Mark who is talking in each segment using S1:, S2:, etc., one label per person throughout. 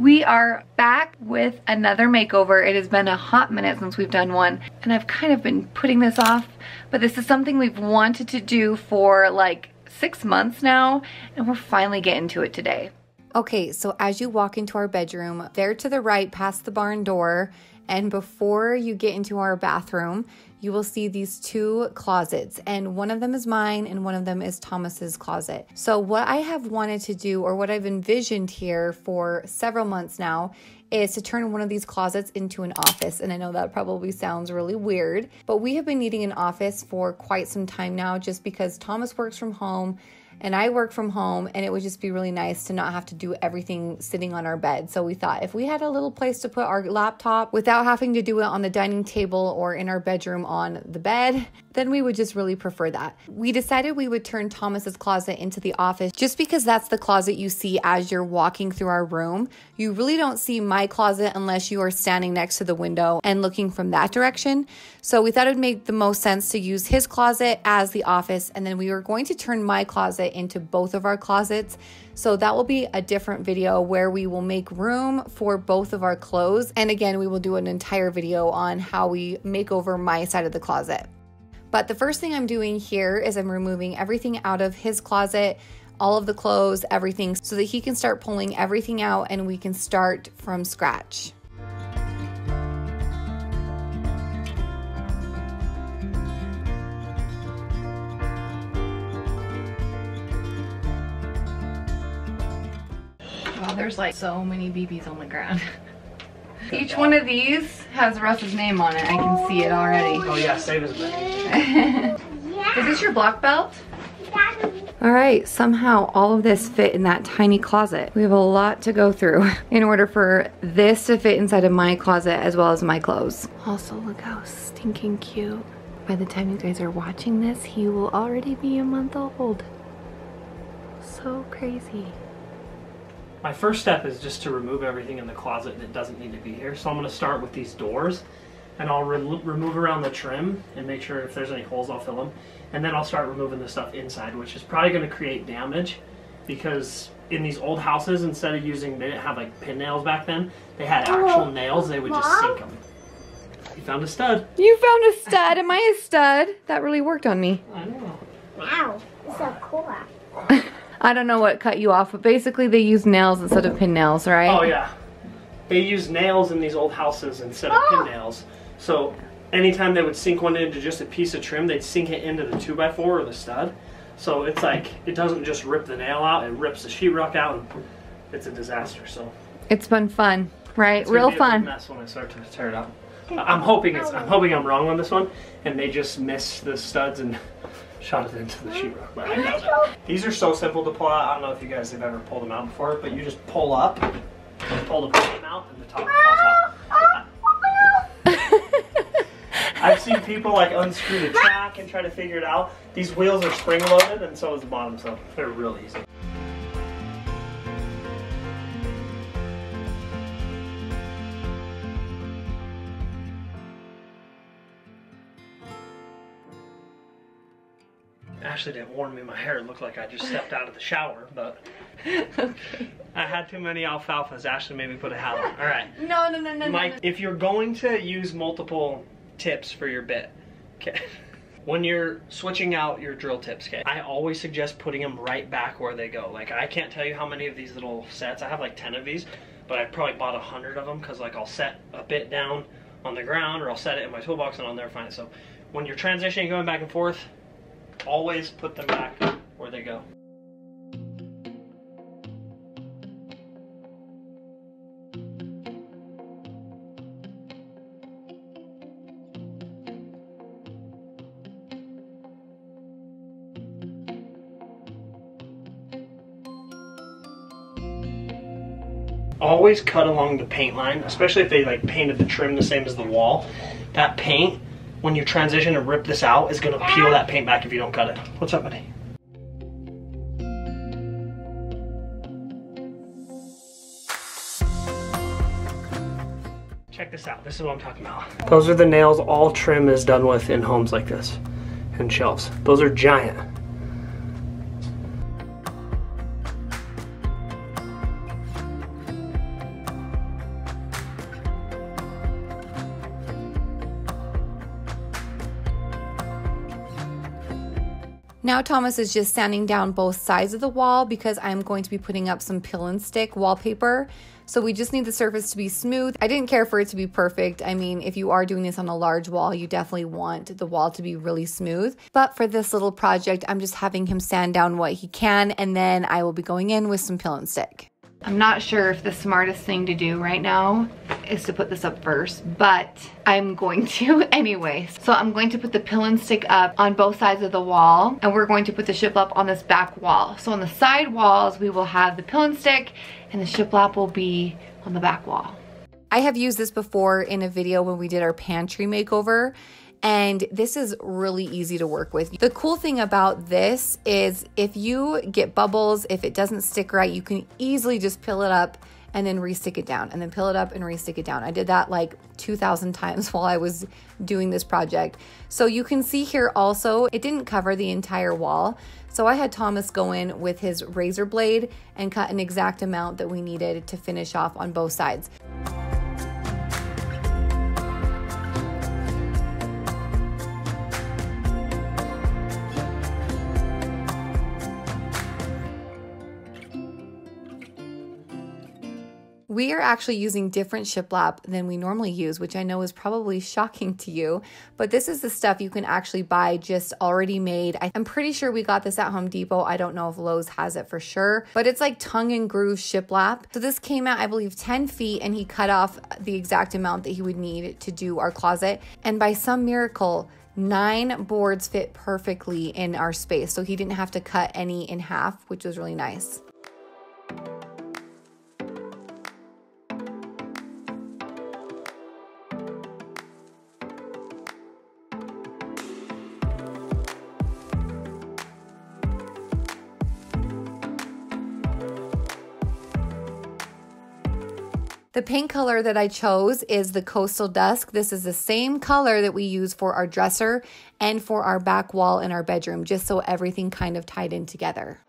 S1: We are back with another makeover. It has been a hot minute since we've done one and I've kind of been putting this off, but this is something we've wanted to do for like six months now and we're finally getting to it today.
S2: Okay, so as you walk into our bedroom, there to the right past the barn door, and before you get into our bathroom, you will see these two closets, and one of them is mine and one of them is Thomas's closet. So, what I have wanted to do, or what I've envisioned here for several months now, is to turn one of these closets into an office. And I know that probably sounds really weird, but we have been needing an office for quite some time now just because Thomas works from home and I work from home, and it would just be really nice to not have to do everything sitting on our bed. So we thought if we had a little place to put our laptop without having to do it on the dining table or in our bedroom on the bed, then we would just really prefer that. We decided we would turn Thomas's closet into the office just because that's the closet you see as you're walking through our room. You really don't see my closet unless you are standing next to the window and looking from that direction. So we thought it would make the most sense to use his closet as the office, and then we were going to turn my closet into both of our closets. So that will be a different video where we will make room for both of our clothes. And again, we will do an entire video on how we make over my side of the closet. But the first thing I'm doing here is I'm removing everything out of his closet, all of the clothes, everything, so that he can start pulling everything out and we can start from scratch.
S1: Wow, there's like so many BBs on the ground. Each one of these has Russ's name on it. I can see it already.
S3: Oh yeah, save as many.
S1: Is this your block belt? All right, somehow all of this fit in that tiny closet. We have a lot to go through in order for this to fit inside of my closet as well as my clothes. Also, look how stinking cute. By the time you guys are watching this, he will already be a month old. So crazy.
S3: My first step is just to remove everything in the closet that doesn't need to be here. So I'm going to start with these doors and I'll re remove around the trim and make sure if there's any holes I'll fill them. And then I'll start removing the stuff inside, which is probably going to create damage because in these old houses, instead of using, they didn't have like pin nails back then, they had actual oh, nails, they would Mom? just sink them. You found a stud.
S1: You found a stud. Am I a stud? That really worked on me.
S3: I know.
S4: Wow, so cool.
S1: I don't know what cut you off, but basically they use nails instead of pin nails, right?
S3: Oh yeah. They use nails in these old houses instead of oh. pin ah! nails. So anytime they would sink one into just a piece of trim, they'd sink it into the 2x4 or the stud. So it's like, it doesn't just rip the nail out, it rips the sheetrock out and it's a disaster, so.
S1: It's been fun, right? Real fun.
S3: mess when I start to tear it up. I'm hoping it's, I'm hoping I'm wrong on this one and they just miss the studs and shot it into the sheetrock. These are so simple to pull out. I don't know if you guys have ever pulled them out before, but you just pull up, pull the out, and the top falls out. I've seen people like unscrew the track and try to figure it out. These wheels are spring loaded and so is the bottom, so they're real easy. Didn't warn me my hair looked like I just stepped out of the shower, but okay. I had too many alfalfas. Ashley made me put a hat on. All right.
S1: No, no, no, no,
S3: Mike,
S1: no, no.
S3: if you're going to use multiple tips for your bit, okay, when you're switching out your drill tips, okay, I always suggest putting them right back where they go. Like, I can't tell you how many of these little sets. I have like 10 of these, but I probably bought a hundred of them because like I'll set a bit down on the ground or I'll set it in my toolbox and I'll never find it. So when you're transitioning, going back and forth, always put them back where they go. always cut along the paint line, especially if they like painted the trim the same as the wall. That paint when you transition and rip this out, is gonna peel that paint back if you don't cut it. What's up, buddy? Check this out, this is what I'm talking about. Those are the nails all trim is done with in homes like this, and shelves. Those are giant.
S2: Now Thomas is just sanding down both sides of the wall because I'm going to be putting up some peel and stick wallpaper. So we just need the surface to be smooth. I didn't care for it to be perfect. I mean, if you are doing this on a large wall, you definitely want the wall to be really smooth. But for this little project, I'm just having him sand down what he can and then I will be going in with some peel and stick.
S1: I'm not sure if the smartest thing to do right now is to put this up first, but I'm going to anyway. So I'm going to put the peel and stick up on both sides of the wall and we're going to put the shiplap on this back wall. So on the side walls, we will have the peel and stick and the shiplap will be on the back wall.
S2: I have used this before in a video when we did our pantry makeover and this is really easy to work with. The cool thing about this is if you get bubbles, if it doesn't stick right, you can easily just peel it up and then re-stick it down and then peel it up and re-stick it down. I did that like 2000 times while I was doing this project. So you can see here also, it didn't cover the entire wall. So I had Thomas go in with his razor blade and cut an exact amount that we needed to finish off on both sides. We are actually using different shiplap than we normally use, which I know is probably shocking to you, but this is the stuff you can actually buy just already made. I'm pretty sure we got this at Home Depot. I don't know if Lowe's has it for sure, but it's like tongue and groove shiplap. So this came out, I believe, 10 feet, and he cut off the exact amount that he would need to do our closet. And by some miracle, nine boards fit perfectly in our space. So he didn't have to cut any in half, which was really nice. The paint color that I chose is the Coastal Dusk. This is the same color that we use for our dresser and for our back wall in our bedroom, just so everything kind of tied in together.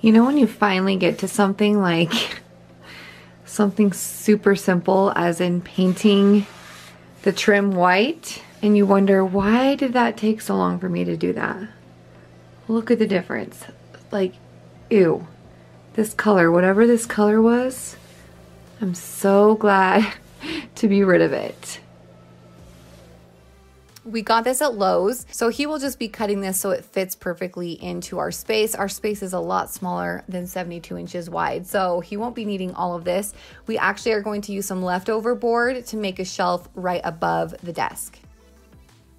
S1: You know when you finally get to something like something super simple as in painting the trim white and you wonder why did that take so long for me to do that? Look at the difference. Like, ew. This color, whatever this color was, I'm so glad to be rid of it.
S2: We got this at Lowe's, so he will just be cutting this so it fits perfectly into our space. Our space is a lot smaller than 72 inches wide, so he won't be needing all of this. We actually are going to use some leftover board to make a shelf right above the desk.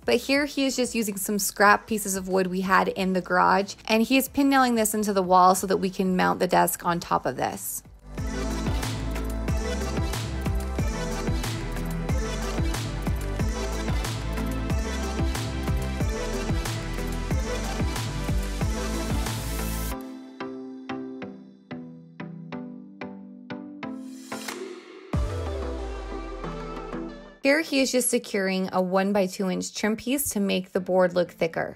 S2: But here he is just using some scrap pieces of wood we had in the garage, and he is pin nailing this into the wall so that we can mount the desk on top of this. Here he is just securing a 1 by 2 inch trim piece to make the board look thicker.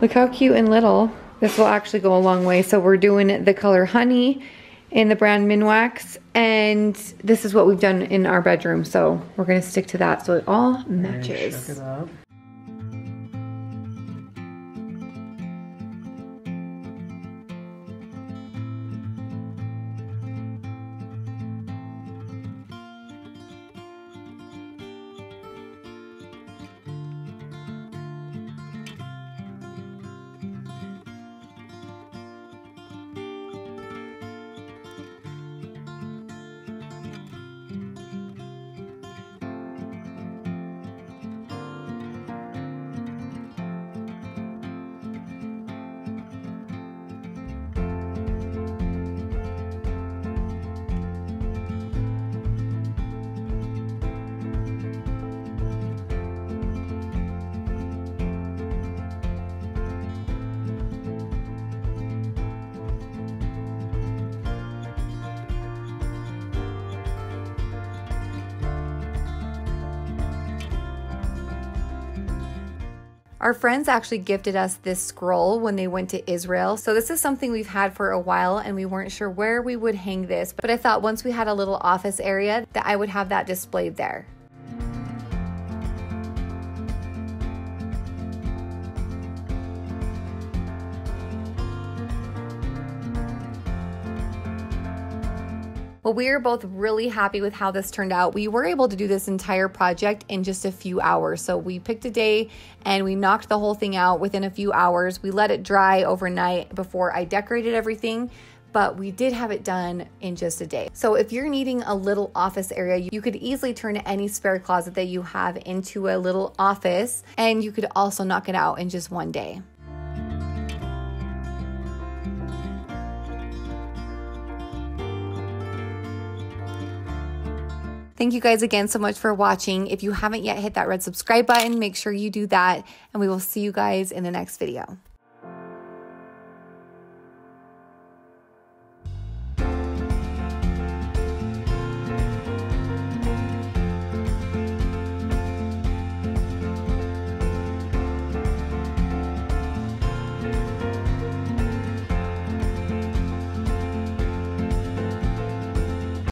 S1: Look how cute and little. This will actually go a long way. So we're doing the color Honey in the brand Minwax. And this is what we've done in our bedroom. So we're gonna stick to that so it all matches.
S2: Our friends actually gifted us this scroll when they went to Israel. So this is something we've had for a while and we weren't sure where we would hang this. But I thought once we had a little office area that I would have that displayed there. We are both really happy with how this turned out. We were able to do this entire project in just a few hours. So we picked a day and we knocked the whole thing out within a few hours. We let it dry overnight before I decorated everything but we did have it done in just a day. So if you're needing a little office area, you could easily turn any spare closet that you have into a little office and you could also knock it out in just one day. Thank you guys again so much for watching. If you haven't yet hit that red subscribe button, make sure you do that, and we will see you guys in the next video.